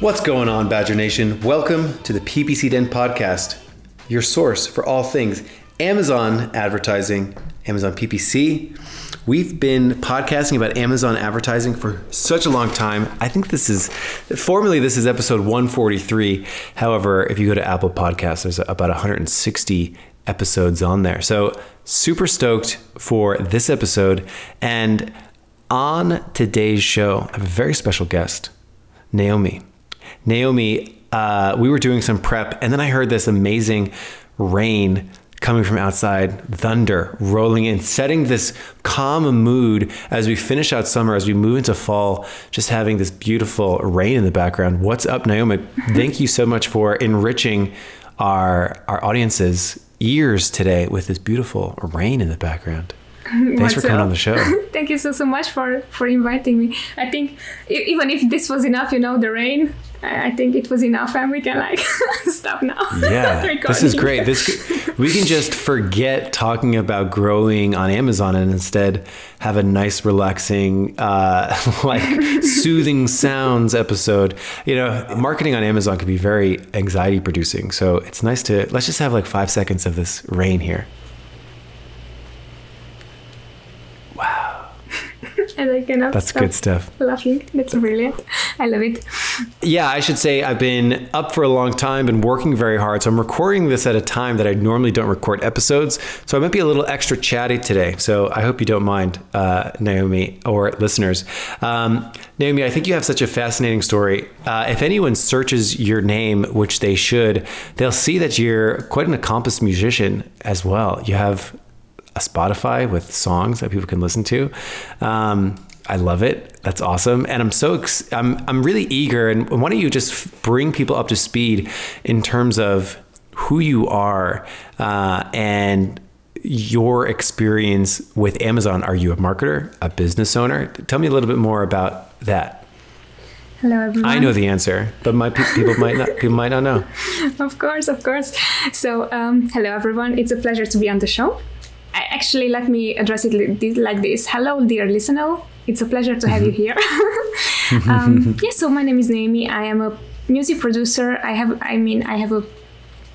What's going on, Badger Nation? Welcome to the PPC Den podcast, your source for all things Amazon advertising, Amazon PPC. We've been podcasting about Amazon advertising for such a long time. I think this is, formally, this is episode 143. However, if you go to Apple Podcasts, there's about 160 episodes on there. So, super stoked for this episode. And on today's show, I have a very special guest, Noemi. Noemi, uh, we were doing some prep, and then I heard this amazing rain coming from outside, thunder rolling in, setting this calm mood as we finish out summer, as we move into fall, just having this beautiful rain in the background. What's up, Noemi? Thank you so much for enriching our our audience's ears today with this beautiful rain in the background. Thanks What's for coming up? on the show. Thank you so so much for for inviting me. I think even if this was enough, you know, the rain, I I think it was enough, and we can like stop now. Yeah, this is great. This we can just forget talking about growing on Amazon and instead have a nice, relaxing, uh, like soothing sounds episode. You know, marketing on Amazon can be very anxiety producing, so it's nice to let's just have like five seconds of this rain here. And I cannot. That's good stuff. Laughing. That's brilliant. I love it. Yeah, I should say I've been up for a long time, been working very hard. So I'm recording this at a time that I normally don't record episodes. So I might be a little extra chatty today. So I hope you don't mind, uh, Noemi or listeners. Um, Noemi, I think you have such a fascinating story. Uh, if anyone searches your name, which they should, they'll see that you're quite an accomplished musician as well. You have a Spotify with songs that people can listen to. Um, I love it. That's awesome, and I'm so ex- I'm I'm really eager. And why don't you just bring people up to speed in terms of who you are uh, and your experience with Amazon? Are you a marketer, a business owner? Tell me a little bit more about that. Hello everyone. I know the answer, but my pe- people might not people might not know. of course, of course. So, um, hello everyone. It's a pleasure to be on the show. I, actually, let me address it like this. Hello, dear listener. It's a pleasure to have you here. um, yeah. So my name is Noemi. I am a music producer. I have. I mean, I have a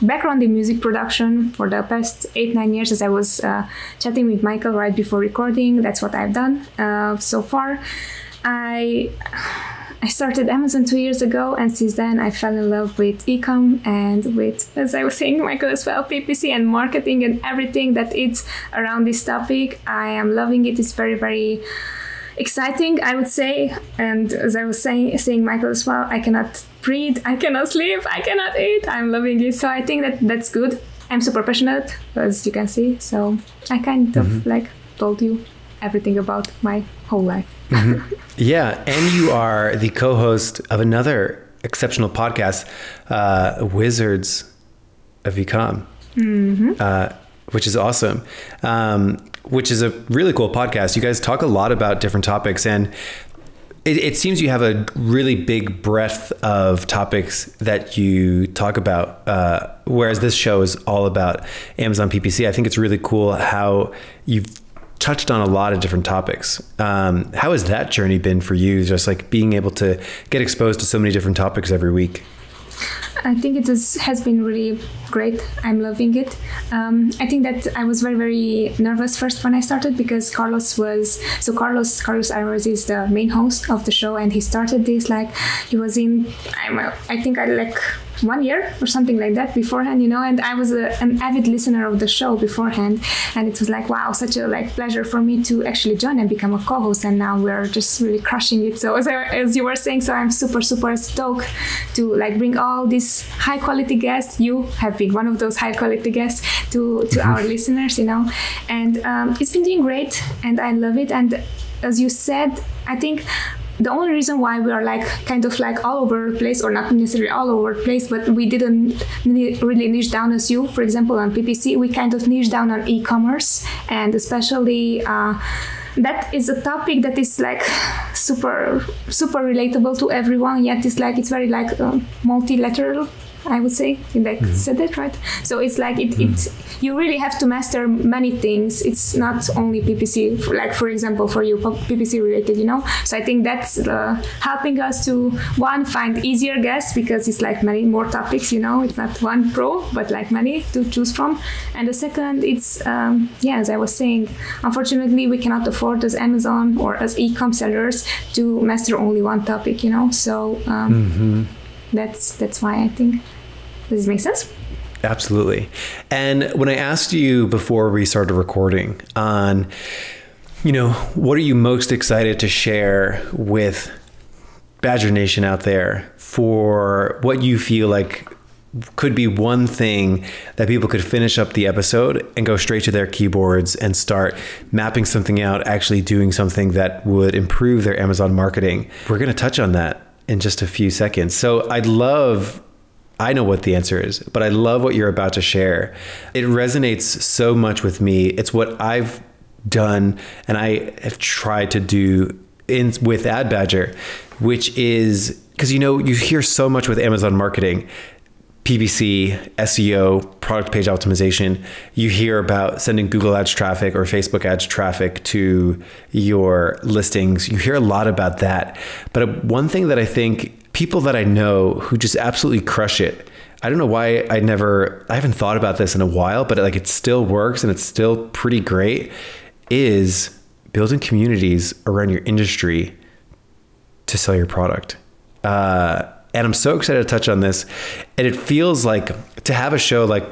background in music production for the past eight nine years as i was uh, chatting with michael right before recording that's what i've done uh, so far i I started Amazon two years ago, and since then I fell in love with ecom and with, as I was saying, Michael as well, PPC and marketing and everything that is around this topic. I am loving it. It's very, very exciting, I would say. And as I was saying, saying Michael as well, I cannot breathe, I cannot sleep, I cannot eat. I'm loving it. So I think that that's good. I'm super passionate, as you can see. So I kind of mm-hmm. like told you everything about my whole life. Yeah, and you are the co-host of another exceptional podcast, uh, Wizards of Ecom, uh, which is awesome. Um, which is a really cool podcast. You guys talk a lot about different topics, and it, it seems you have a really big breadth of topics that you talk about. Uh, whereas this show is all about Amazon PPC. I think it's really cool how you've touched on a lot of different topics. Um, how has that journey been for you? Just like being able to get exposed to so many different topics every week. I think it has been really great. I'm loving it. Um, I think that I was very, very nervous first when I started because Carlos was so Carlos Carlos Alvarez is the main host of the show, and he started this like he was in I'm I think I like one year or something like that beforehand, you know. And I was a, an avid listener of the show beforehand, and it was like wow, such a like pleasure for me to actually join and become a co-host. And now we're just really crushing it. So as, I, as you were saying, so I'm super super stoked to like bring all these high quality guests. You have been one of those high quality guests to to our listeners, you know. And um, it's been doing great, and I love it. And as you said, I think the only reason why we are like kind of like all over place or not necessarily all over place but we didn't really niche down as you. For example on ppc we kind of niche down on e-commerce and especially uh, that is a topic that is like super super relatable to everyone yet it's like it's very like um, multilateral I would say. Like mm-hmm. said that right. So it's like it, mm-hmm. it you really have to master many things. It's not only PPC. Like for example, for you PPC related, you know. So I think that's uh, helping us to one find easier guests because it's like many more topics. You know, it's not one pro but like many to choose from. And the second, it's um, yeah, as I was saying, unfortunately we cannot afford as Amazon or as e-com sellers to master only one topic. You know, so. Um, mm-hmm that's that's why I think. Does this make sense? Absolutely. And when I asked you before we started recording on, you know, what are you most excited to share with Badger Nation out there for what you feel like could be one thing that people could finish up the episode and go straight to their keyboards and start mapping something out, actually doing something that would improve their Amazon marketing. We're going to touch on that in just a few seconds. So I'd love I know what the answer is, but I love what you're about to share. It resonates so much with me. It's what I've done and I have tried to do in with Ad Badger, which is because you know you hear so much with Amazon marketing PPC, SEO, product page optimization, you hear about sending Google Ads traffic or Facebook Ads traffic to your listings. You hear a lot about that. But one thing that I think people that I know who just absolutely crush it, I don't know why I never, I haven't thought about this in a while, but like it still works and it's still pretty great, is building communities around your industry to sell your product. Uh, and I'm so excited to touch on this. And it feels like to have a show like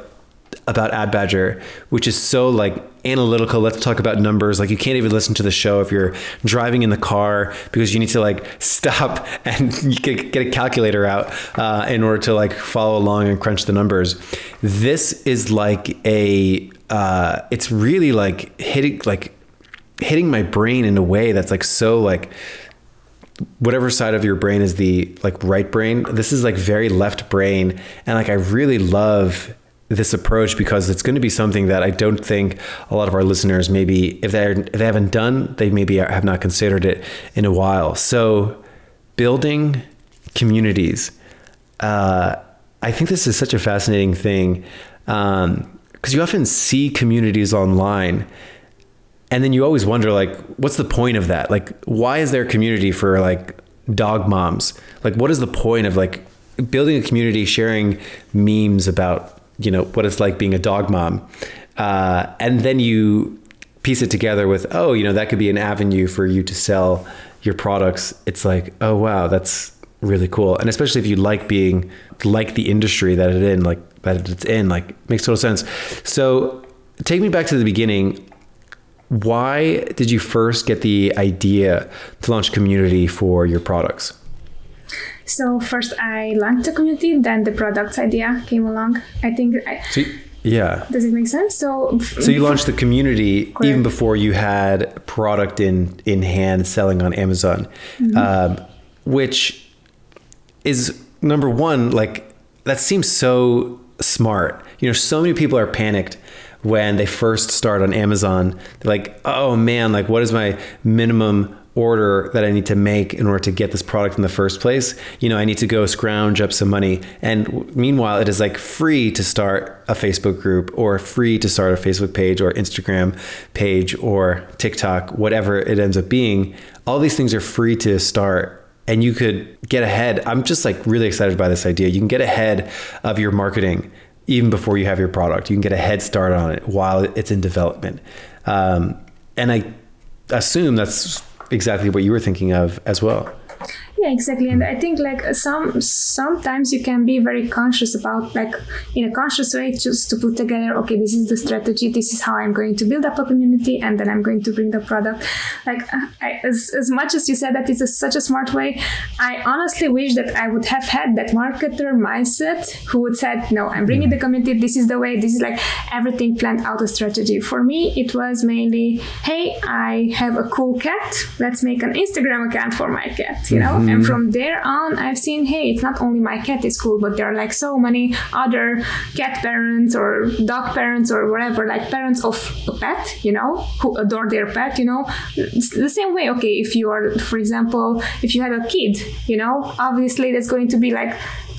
about Ad Badger, which is so like analytical. Let's talk about numbers. Like you can't even listen to the show if you're driving in the car because you need to like stop and get, get a calculator out uh, in order to like follow along and crunch the numbers. This is like a. Uh, it's really like hitting like hitting my brain in a way that's like so like whatever side of your brain is the like right brain this is like very left brain and like i really love this approach because it's going to be something that i don't think a lot of our listeners maybe if they if they haven't done they maybe have not considered it in a while. So building communities uh, i think this is such a fascinating thing because um, you often see communities online and then you always wonder like what's the point of that? Like why is there a community for like dog moms? Like what is the point of like building a community sharing memes about you know what it's like being a dog mom? Uh, and then you piece it together with oh you know that could be an avenue for you to sell your products. It's like oh wow that's really cool. And especially if you like being like the industry that it in like that it's in like makes total sense. So take me back to the beginning why did you first get the idea to launch community for your products? So first I launched the community, then the products idea came along. I think I, so, yeah. Does it make sense? So So you launched the community correct. even before you had product in in hand selling on Amazon. Mm-hmm. Um, which is number one, like that seems so smart. You know, so many people are panicked when they first start on Amazon. They're like, oh man, like what is my minimum order that I need to make in order to get this product in the first place. You know, I need to go scrounge up some money. And meanwhile, it is like free to start a Facebook group or free to start a Facebook page or Instagram page or TikTok, whatever it ends up being. All these things are free to start and you could get ahead. I'm just like really excited by this idea. You can get ahead of your marketing even before you have your product. You can get a head start on it while it's in development. Um, and I assume that's exactly what you were thinking of as well yeah exactly. And i think like some sometimes you can be very conscious about like in a conscious way just to put together okay this is the strategy this is how i'm going to build up a community and then i'm going to bring the product. Like I, as, as much as you said that it's a, such a smart way i honestly wish that i would have had that marketer mindset who would said no i'm bringing the community this is the way this is like everything planned out a strategy. For me it was mainly hey i have a cool cat let's make an instagram account for my cat you know mm-hmm. and from there on i've seen hey it's not only my cat is cool but there are like so many other cat parents or dog parents or whatever like parents of a pet you know who adore their pet you know it's the same way okay if you are for example if you had a kid you know obviously that's going to be like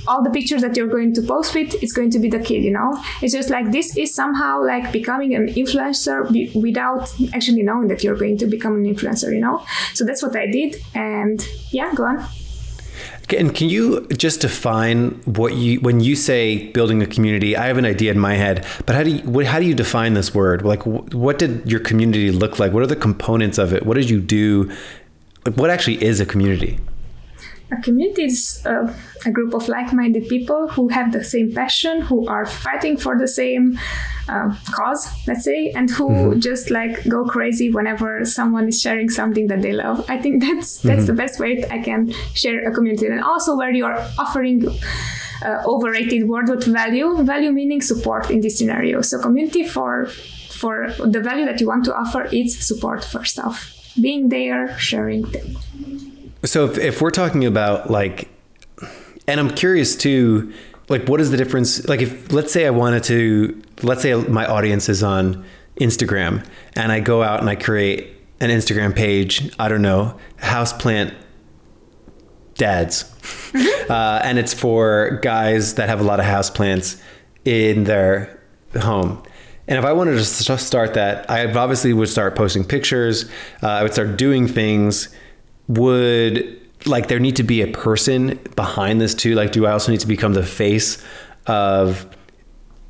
all the pictures that you're going to post with, it's going to be the kid, you know? It's just like this is somehow like becoming an influencer be- without actually knowing that you're going to become an influencer, you know? So that's what I did. And yeah, go on. And can you just define what you when you say building a community? I have an idea in my head, but how do you what, how do you define this word? Like, what did your community look like? What are the components of it? What did you do? Like, What actually is a community? A community is uh, a group of like-minded people who have the same passion, who are fighting for the same uh, cause, let's say, and who mm-hmm. just like go crazy whenever someone is sharing something that they love. I think that's that's mm-hmm. the best way I can share a community, and also where you are offering. Uh, overrated word with value value meaning support in this scenario so community for for the value that you want to offer is support for stuff being there sharing things so if, if we're talking about like, and I'm curious too, like what is the difference? Like if let's say I wanted to, let's say my audience is on Instagram and I go out and I create an Instagram page. I don't know, houseplant dads, mm-hmm. uh, and it's for guys that have a lot of houseplants in their home. And if I wanted to start that, I obviously would start posting pictures. Uh, I would start doing things would like there need to be a person behind this too? Like, do I also need to become the face of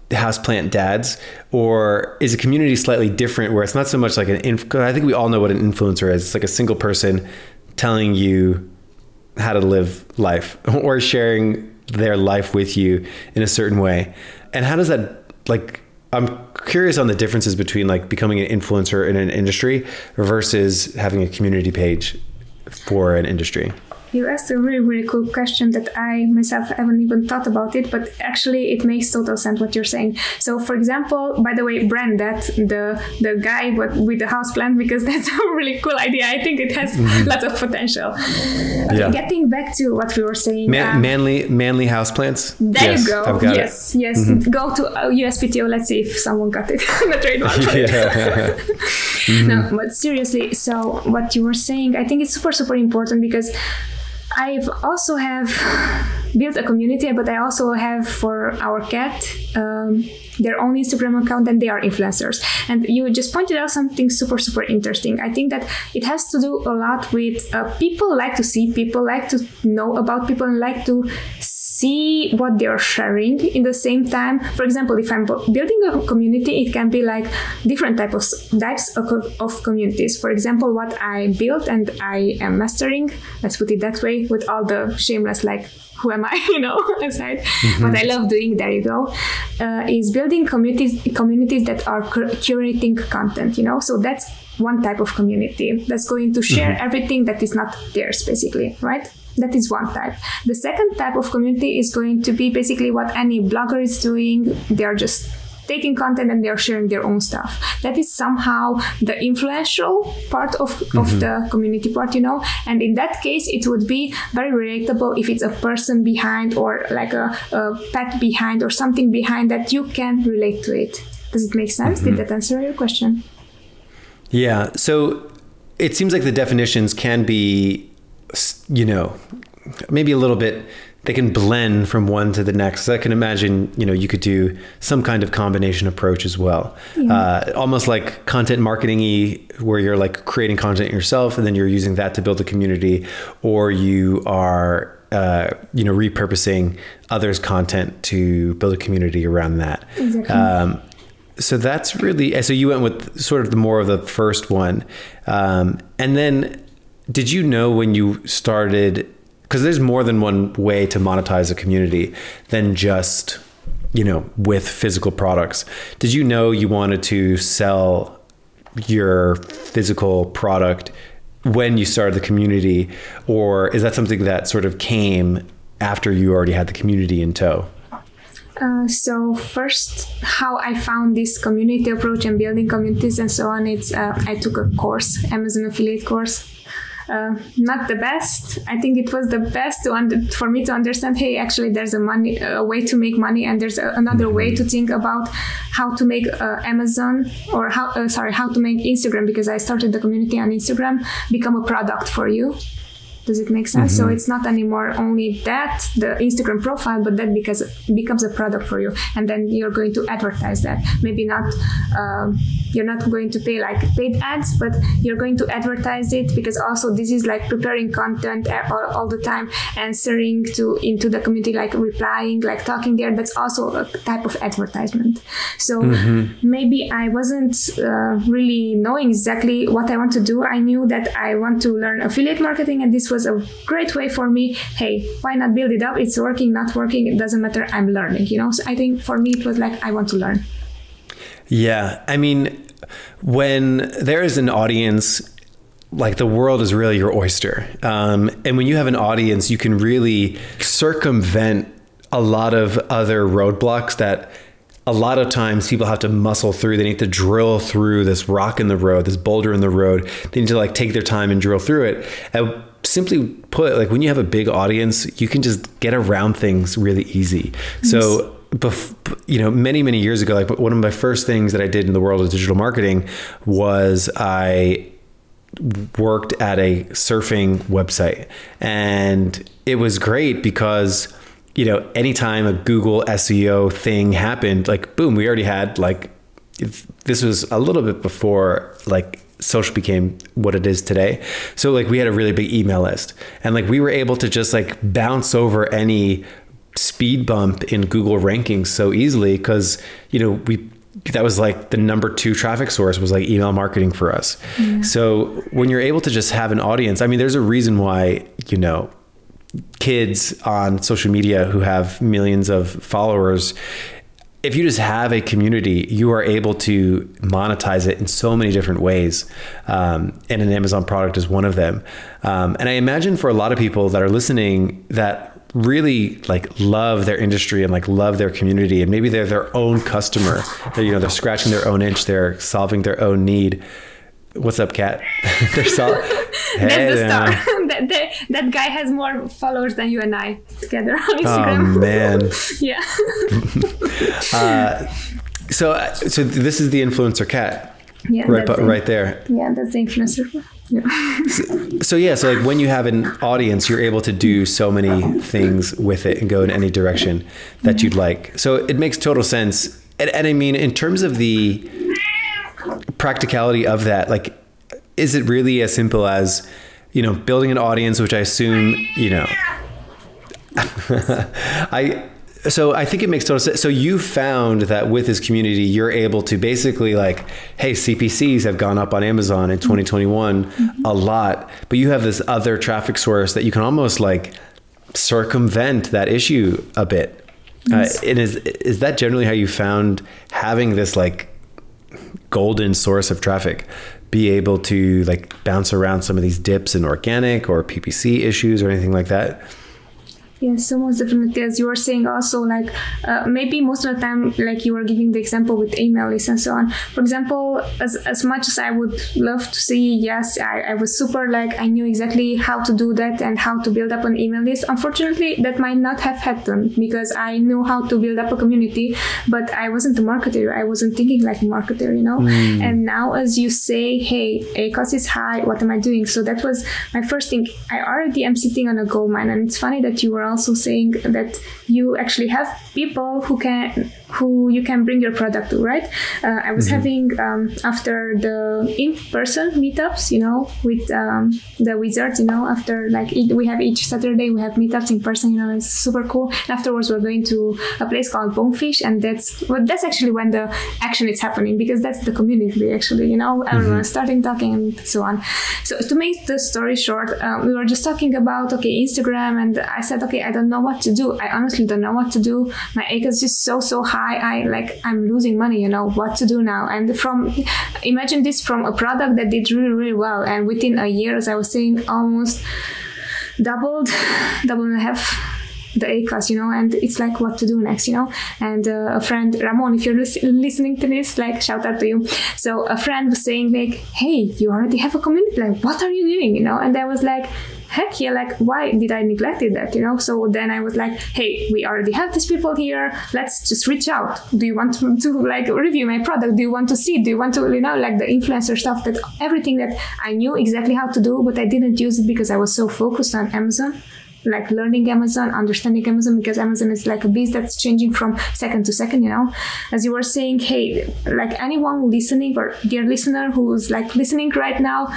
the houseplant dads, or is a community slightly different where it's not so much like an? Inf- I think we all know what an influencer is. It's like a single person telling you how to live life or sharing their life with you in a certain way. And how does that like? I'm curious on the differences between like becoming an influencer in an industry versus having a community page for an industry? You asked a really, really cool question that I myself haven't even thought about it, but actually it makes total sense what you're saying. So, for example, by the way, brand that the the guy with, with the house plant because that's a really cool idea. I think it has mm-hmm. lots of potential. Okay, yeah. Getting back to what we were saying, Man, um, manly manly house plants. There yes, you go. yes, it. yes. Mm-hmm. Go to USPTO. Let's see if someone got it. the trademark. yeah. mm-hmm. No, but seriously. So what you were saying, I think it's super super important because I've also have built a community, but I also have for our cat um, their own Instagram account, and they are influencers. And you just pointed out something super super interesting. I think that it has to do a lot with uh, people like to see people, like to know about people, and like to see what they're sharing in the same time for example if i'm building a community it can be like different type of types of, of communities for example what i built and i am mastering let's put it that way with all the shameless like who am I, you know, aside. Mm-hmm. What I love doing, there you go, uh, is building communities communities that are cur- curating content, you know. So that's one type of community that's going to share mm-hmm. everything that is not theirs, basically, right? That is one type. The second type of community is going to be basically what any blogger is doing. They are just taking content and they're sharing their own stuff. That is somehow the influential part of, mm-hmm. of the community part, you know. And in that case, it would be very relatable if it's a person behind or like a, a pet behind or something behind that you can relate to it. Does it make sense? Mm-hmm. Did that answer your question? Yeah. So it seems like the definitions can be you know, maybe a little bit they can blend from one to the next. So I can imagine, you know, you could do some kind of combination approach as well. Yeah. Uh, almost like content marketing where you're like creating content yourself and then you're using that to build a community, or you are uh, you know, repurposing others' content to build a community around that. Exactly. Um, so that's really so you went with sort of the more of the first one, um, and then did you know when you started because there's more than one way to monetize a community than just you know with physical products. Did you know you wanted to sell your physical product when you started the community? Or is that something that sort of came after you already had the community in tow? Uh, so first how i found this community approach and building communities and so on it's uh, i took a course amazon affiliate course uh, not the best. I think it was the best to under, for me to understand. Hey, actually, there's a money a way to make money, and there's a, another way to think about how to make uh, Amazon or how uh, sorry how to make Instagram because I started the community on Instagram become a product for you Does it make sense? So it's not anymore only that the Instagram profile, but that because becomes a product for you, and then you're going to advertise that. Maybe not. Um, you're not going to pay like paid ads, but you're going to advertise it because also this is like preparing content all, all the time, answering to into the community, like replying, like talking there. That's also a type of advertisement. So maybe I wasn't uh, really knowing exactly what I want to do. I knew that I want to learn affiliate marketing, and this was a great way for me. Hey, why not build it up? It's working, not working, it doesn't matter. I'm learning, you know. So I think for me it was like I want to learn. Yeah. I mean, when there is an audience, like the world is really your oyster. Um, and when you have an audience, you can really circumvent a lot of other roadblocks that a lot of times people have to muscle through. They need to drill through this rock in the road, this boulder in the road. They need to like take their time and drill through it. And simply put, like when you have a big audience, you can just get around things really easy. So bef- you know, many, many years ago, like one of my first things that I did in the world of digital marketing was I worked at a surfing website. And it was great because you know anytime a google seo thing happened like boom we already had like this was a little bit before like social became what it is today. So like we had a really big email list. And like we were able to just like bounce over any speed bump in google rankings so easily because you know we that was like the number two traffic source was like email marketing for us. So when you're able to just have an audience i mean there's a reason why you know kids on social media who have millions of followers if you just have a community you are able to monetize it in so many different ways um, and an amazon product is one of them. Um, and i imagine for a lot of people that are listening that really like love their industry and like love their community and maybe they're their own customer They're, you know they're scratching their own itch they're solving their own need what's up cat they're sol- That's the star. that, that, that guy has more followers than you and I together on oh Instagram. man Yeah. so uh, so this is the influencer cat yeah. right but right there Yeah, that's the influencer. Yeah. so yeah so like when you have an audience you're able to do so many things with it and go in any direction that you'd mm-hmm. like. So it makes total sense. And, and i mean in terms of the practicality of that like is it really as simple as you know building an audience which i assume you know I so I think it makes total sense. So you found that with this community, you're able to basically like, hey, CPCs have gone up on Amazon in 2021 a lot, but you have this other traffic source that you can almost like circumvent that issue a bit. Uh, and is is that generally how you found having this like golden source of traffic? Be able to like bounce around some of these dips in organic or PPC issues or anything like that. Yes, so most definitely, as you were saying, also like uh, maybe most of the time, like you were giving the example with email lists and so on. For example, as as much as I would love to see, yes, I, I was super like I knew exactly how to do that and how to build up an email list. Unfortunately, that might not have happened because I knew how to build up a community, but I wasn't a marketer. I wasn't thinking like a marketer, you know. And now, as you say, hey, ACOS is high. What am I doing? So that was my first thing. I already am sitting on a gold mine, and it's funny that you were also saying that you actually have people who can who you can bring your product to, right? Uh, I was having um, after the in-person meetups, you know, with um, the wizards, you know, after like each, we have each Saturday we have meetups in person, you know, it's super cool. And afterwards we're going to a place called Bonefish, and that's well, that's actually when the action is happening because that's the community actually, you know, everyone starting talking and so on. So to make the story short, um, we were just talking about okay Instagram, and I said okay I don't know what to do. I honestly don't know what to do. My ACOS is just so so high. I like I'm losing money. You know what to do now. And from imagine this from a product that did really really well, and within a year, as I was saying, almost doubled, double and a half the ACOS, you know, and it's like what to do next, you know. And uh, a friend, Ramon, if you're lis- listening to this, like shout out to you. So a friend was saying like, hey, you already have a community. Like, what are you doing, you know? And I was like, heck yeah, like why did I neglected that, you know? So then I was like, hey, we already have these people here. Let's just reach out. Do you want to, to like review my product? Do you want to see? Do you want to, you know, like the influencer stuff that everything that I knew exactly how to do, but I didn't use it because I was so focused on Amazon like learning Amazon, understanding Amazon, because Amazon is like a beast that's changing from second to second, you know. As you were saying, hey, like anyone listening or dear listener who's like listening right now,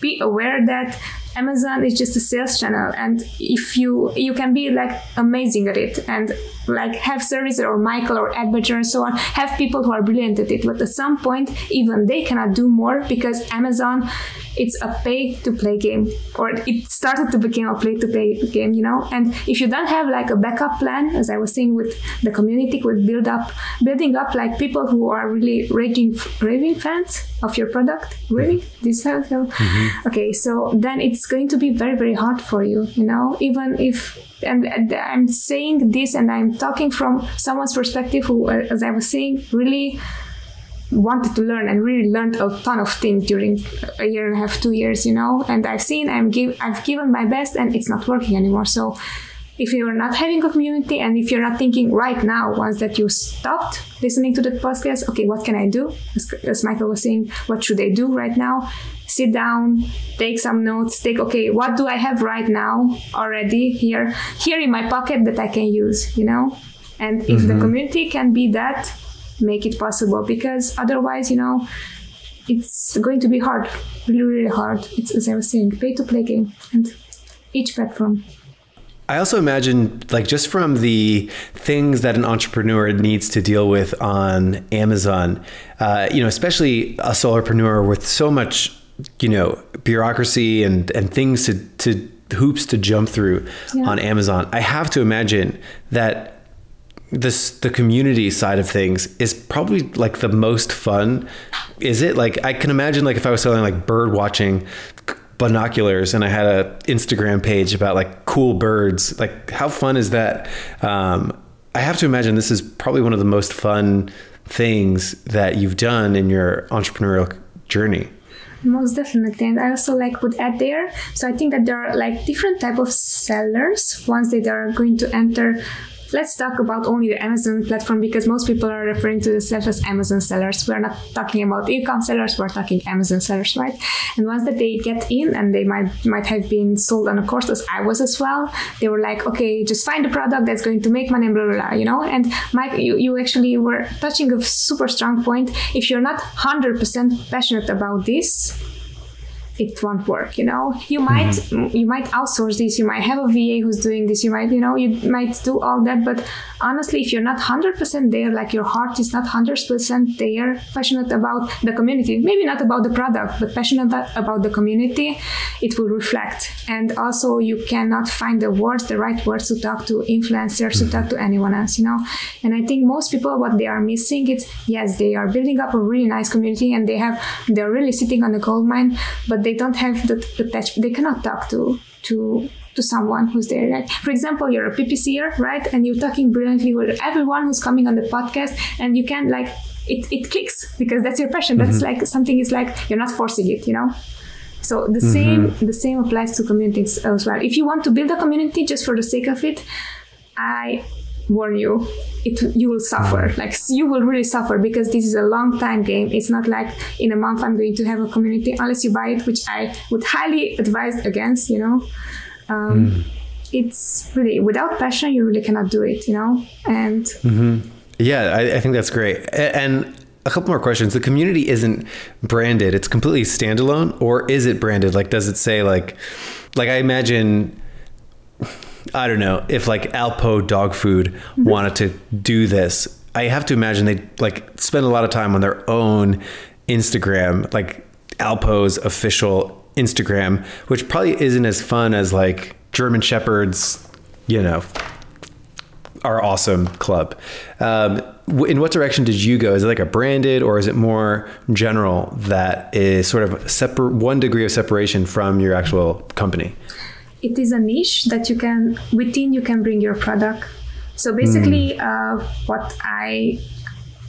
be aware that Amazon is just a sales channel, and if you you can be like amazing at it and like have service or Michael or Adventure and so on, have people who are brilliant at it, but at some point even they cannot do more because Amazon it's a pay to play game. Or it started to become a play to play game you know? And if you don't have like a backup plan as i was saying with the community with build up building up like people who are really raging raving fans of your product really? This how? Mm-hmm. okay so then it's going to be very very hard for you you know? Even if and i'm saying this and i'm talking from someone's perspective who uh, as i was saying really wanted to learn and really learned a ton of things during a year and a half, two years, you know. And I've seen I'm give I've given my best and it's not working anymore. So if you're not having a community and if you're not thinking right now once that you stopped listening to the podcast okay what can i do as, as, michael was saying what should i do right now sit down take some notes take okay what do i have right now already here here in my pocket that i can use you know and if mm-hmm. the community can be that make it possible because otherwise, you know, it's going to be hard, really, really hard. It's as I was saying, pay to play game and each platform. I also imagine, like, just from the things that an entrepreneur needs to deal with on Amazon, uh, you know, especially a solopreneur with so much, you know, bureaucracy and and things to to hoops to jump through yeah. on Amazon. I have to imagine that this the community side of things is probably like the most fun is it like i can imagine like if i was selling like bird watching binoculars and i had a instagram page about like cool birds like how fun is that um, i have to imagine this is probably one of the most fun things that you've done in your entrepreneurial journey most definitely and i also like would add there. So i think that there are like different type of sellers once they are going to enter let's talk about only the Amazon platform because most people are referring to themselves as Amazon sellers. We're not talking about e-com sellers, we're talking Amazon sellers, right? And once that they get in and they might might have been sold on a course as I was as well, they were like, okay, just find a product that's going to make money, blah, blah, blah, you know? And Mike, you, you actually were touching a super strong point. If you're not 100% passionate about this, it won't work you know? You might mm-hmm. you might outsource this you might have a va who's doing this you might you know you might do all that but honestly if you're not 100% there like your heart is not 100% there passionate about the community maybe not about the product but passionate about the community it will reflect. And also you cannot find the words the right words to talk to influencers to talk to anyone else you know? And i think most people what they are missing is yes they are building up a really nice community and they have they're really sitting on the gold mine but they don't have the, the touch they cannot talk to to to someone who's there like for example you're a ppcer right? And you're talking brilliantly with everyone who's coming on the podcast and you can like it, it clicks because that's your passion. Mm-hmm. that's like something is like you're not forcing it you know? So the mm-hmm. same the same applies to communities as well. If you want to build a community just for the sake of it i warn you it you will suffer like you will really suffer because this is a long time game it's not like in a month i'm going to have a community unless you buy it which i would highly advise against you know um, mm. it's really without passion you really cannot do it you know and mm-hmm. yeah I, I think that's great and a couple more questions. The community isn't branded; it's completely standalone, or is it branded? Like, does it say like, like I imagine I don't know if like Alpo dog food mm-hmm. wanted to do this. I have to imagine they like spend a lot of time on their own Instagram, like Alpo's official Instagram, which probably isn't as fun as like German Shepherds, you know, our awesome club. Um, in what direction did you go? Is it like a branded or is it more general that is sort of separate one degree of separation from your actual company? It is a niche that you can within you can bring your product. So basically, mm. uh, what I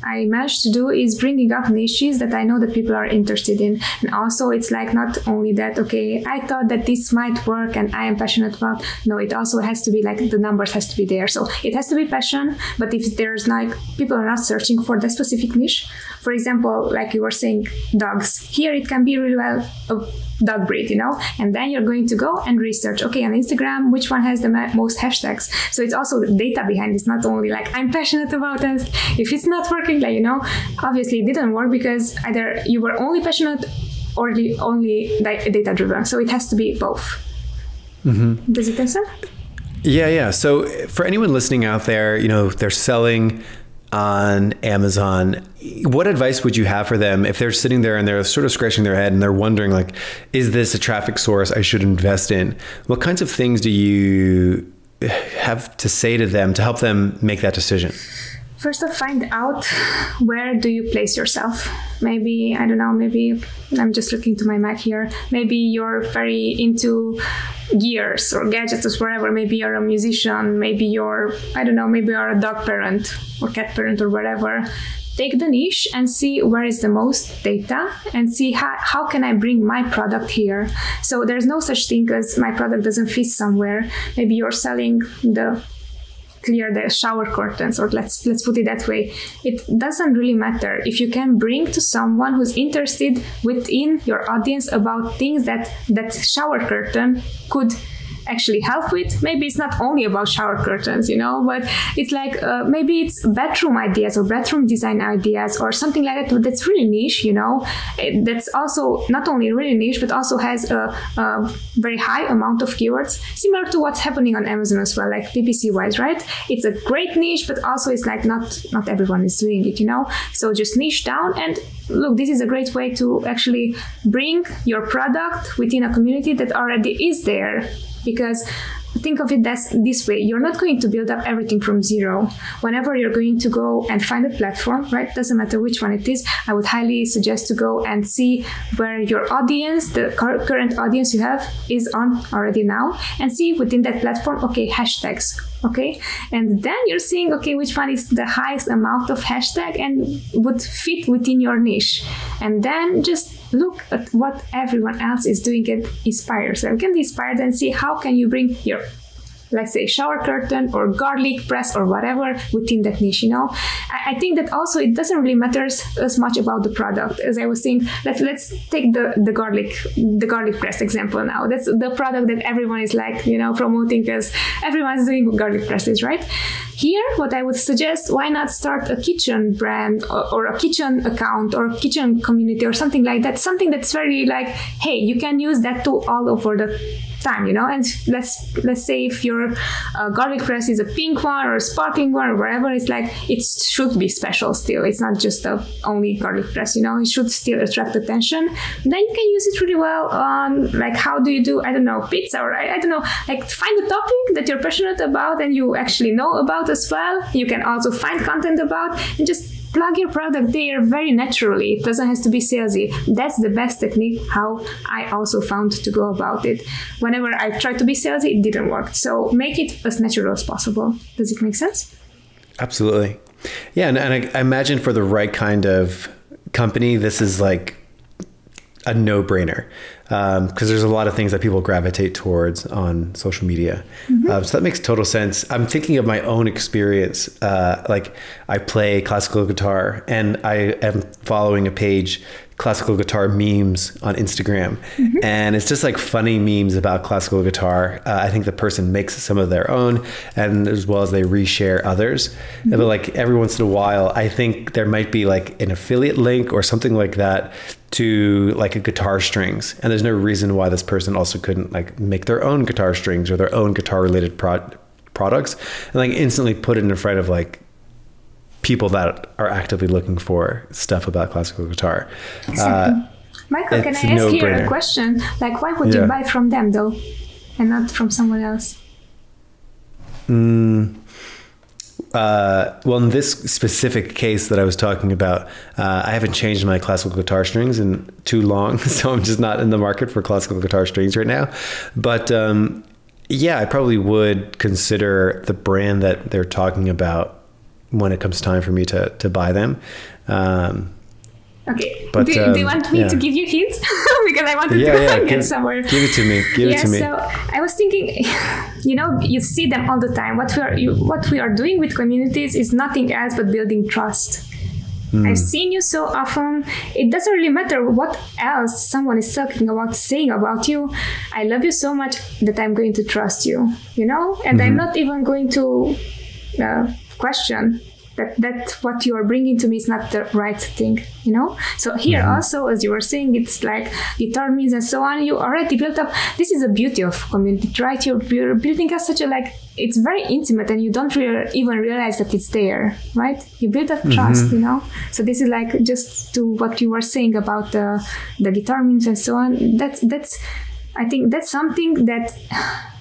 I managed to do is bringing up niches that I know that people are interested in. And also, it's like not only that, okay, I thought that this might work and I am passionate about. No, it also has to be like the numbers has to be there. So it has to be passion. But if there's like people are not searching for the specific niche, for example, like you were saying, dogs, here it can be really well dog breed, you know? And then you're going to go and research, okay, on Instagram, which one has the most hashtags? So it's also the data behind It's not only like, I'm passionate about this. If it's not working, like, you know, obviously it didn't work because either you were only passionate or the only data driven. So it has to be both. Mm-hmm. Does it answer? Yeah, yeah. So for anyone listening out there, you know, they're selling on Amazon, what advice would you have for them if they're sitting there and they're sort of scratching their head and they're wondering like, is this a traffic source I should invest in? What kinds of things do you have to say to them to help them make that decision? First of find out where do you place yourself. Maybe I don't know, maybe I'm just looking to my Mac here. Maybe you're very into gears or gadgets or whatever. Maybe you're a musician, maybe you're I don't know, maybe you're a dog parent or cat parent or whatever take the niche and see where is the most data and see how, how can i bring my product here so there's no such thing as my product doesn't fit somewhere maybe you're selling the clear the shower curtains or let's let's put it that way. It doesn't really matter if you can bring to someone who's interested within your audience about things that that shower curtain could actually help with. Maybe it's not only about shower curtains, you know, but it's like uh, maybe it's bedroom ideas or bedroom design ideas or something like that that's really niche, you know, it, that's also not only really niche but also has a, a, very high amount of keywords, similar to what's happening on Amazon as well, like PPC wise, right? It's a great niche, but also it's like not not everyone is doing it, you know. So just niche down and look, this is a great way to actually bring your product within a community that already is there because think of it this, this way. You're not going to build up everything from zero. Whenever you're going to go and find a platform right doesn't matter which one it is i would highly suggest to go and see where your audience the current audience you have is on already now and see within that platform okay hashtags okay? And then you're seeing okay which one is the highest amount of hashtag and would fit within your niche. And then just look at what everyone else is doing and inspire yourself. Get inspired and see how can you bring your let's say shower curtain or garlic press or whatever within that niche you know? I, I, think that also it doesn't really matter as much about the product. As i was saying let's let's take the the garlic the garlic press example now. That's the product that everyone is like you know promoting because everyone is doing garlic presses right? Here what i would suggest why not start a kitchen brand or, or a kitchen account or kitchen community or something like that. Something that's very like hey you can use that tool all over the time, you know. And let's let's say if your uh, garlic press is a pink one or a sparkling one or whatever, it's like it should be special still. It's not just a only garlic press, you know. It should still attract attention. Then you can use it really well on like how do you do I don't know pizza or I, I don't know like find a topic that you're passionate about and you actually know about as well. You can also find content about and just plug your product there very naturally. It doesn't have to be salesy. That's the best technique how I also found to go about it. Whenever I tried to be salesy, it didn't work. So make it as natural as possible. Does it make sense? Absolutely. Yeah, and, and I, I imagine for the right kind of company, this is like a no-brainer because um, there's a lot of things that people gravitate towards on social media. Mm-hmm. Uh, so that makes total sense. I'm thinking of my own experience. Uh, like I play classical guitar, and I am following a page classical guitar memes on Instagram, mm-hmm. and it's just like funny memes about classical guitar. Uh, I think the person makes some of their own, and as well as they reshare others. Mm-hmm. But like every once in a while, I think there might be like an affiliate link or something like that to like a guitar strings, and there's no reason why this person also couldn't like make their own guitar strings or their own guitar related pro- products, and like instantly put it in front of like people that are actively looking for stuff about classical guitar. Exactly. Uh, Michael, can I ask no you a question? Like, why would yeah. you buy from them though, and not from someone else? Mm, uh, well, in this specific case that I was talking about, uh, I haven't changed my classical guitar strings in too long, so I'm just not in the market for classical guitar strings right now. But um, yeah, I probably would consider the brand that they're talking about when it comes time for me to to buy them. Um, Okay. But, do, do you um, want me yeah. to give you hints? because I wanted yeah, to yeah, get give, somewhere. give it to me. Give yeah, it to me. so I was thinking, you know, you see them all the time. What we are you, what we are doing with communities is nothing else but building trust. Hmm. I've seen you so often. It doesn't really matter what else someone is talking about, saying about you. I love you so much that I'm going to trust you, you know? And I'm Mm-hmm. not even going to uh, question that that what you are bringing to me is not the right thing, you know? So here Mm-hmm. also, as you were saying, it's like determines and so on. You already built up. This is the beauty of community, right? You're, you're building up such a like, it's very intimate and you don't rea- even realize that it's there, right? You build up trust, you know? So this is like just to what you were saying about the, the determines and so on. That's, that's, I think that's something that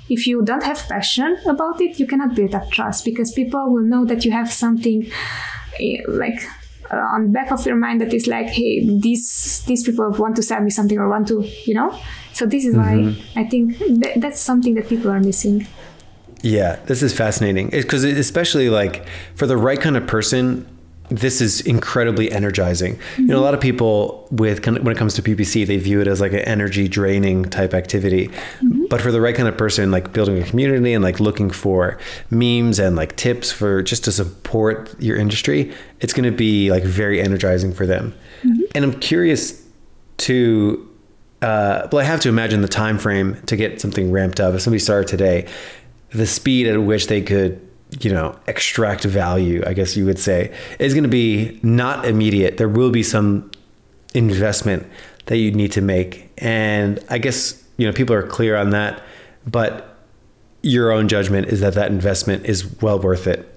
if you don't have passion about it, you cannot build up trust because people will know that you have something eh, like uh, on back of your mind that is like, hey, these these people want to sell me something or want to, you know. So this is why I think that, that's something that people are missing. Yeah, this is fascinating because especially like for the right kind of person, this is incredibly energizing. You know, a lot of people with when it comes to PPC, they view it as like an energy draining type activity. But for the right kind of person, like building a community and like looking for memes and like tips for just to support your industry, it's going to be like very energizing for them. And I'm curious to uh, well, I have to imagine the time frame to get something ramped up. If somebody started today, the speed at which they could, you know, extract value, I guess you would say, is going to be not immediate. There will be some investment that you need to make, and I guess you know people are clear on that. But your own judgment is that that investment is well worth it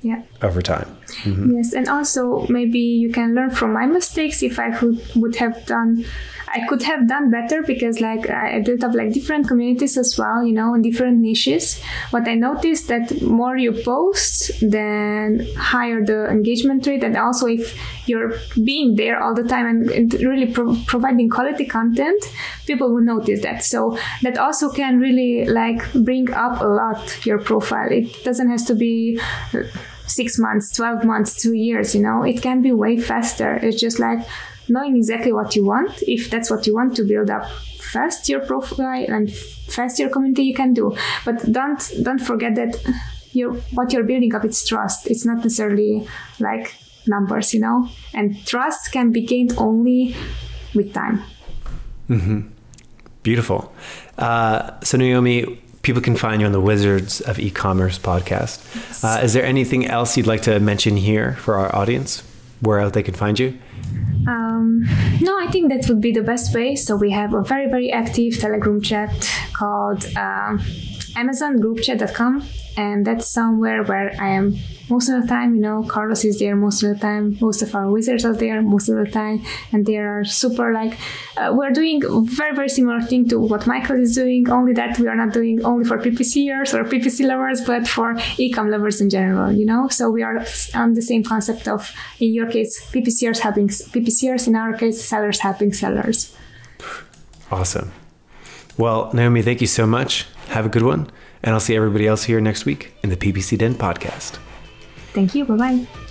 Yeah. over time. Mm-hmm. Yes, and also maybe you can learn from my mistakes if I would, would have done, I could have done better because like I I built up like different communities as well, you know, in different niches. But I noticed that more you post, then higher the engagement rate, and also if you're being there all the time and, and really pro- providing quality content, people will notice that. So that also can really like bring up a lot your profile. It doesn't have to be six months, 12 months, two years, you know, it can be way faster. It's just like knowing exactly what you want. If that's what you want to build up fast your profile and fast your community, you can do. But don't don't forget that you're, what you're building up it's trust. It's not necessarily like numbers, you know. And trust can be gained only with time. Beautiful. Uh, so Noemi, people can find you on the Wizards of E-commerce podcast. Uh, is there anything else you'd like to mention here for our audience? Where else they can find you? Um, no, I think that would be the best way. So we have a very, very active Telegram chat called um, AmazonGroupChat.com, and that's somewhere where I am most of the time. You know, Carlos is there most of the time. Most of our wizards are there most of the time, and they are super like uh, we're doing very, very similar thing to what Michael is doing. Only that we are not doing only for PPCers or PPC lovers, but for ecom lovers in general. You know, so we are on the same concept of in your case PPCers helping PPCers, in our case sellers helping sellers. Awesome. Well, Noemi, thank you so much. Have a good one. And I'll see everybody else here next week in the PPC Den podcast. Thank you. Bye bye.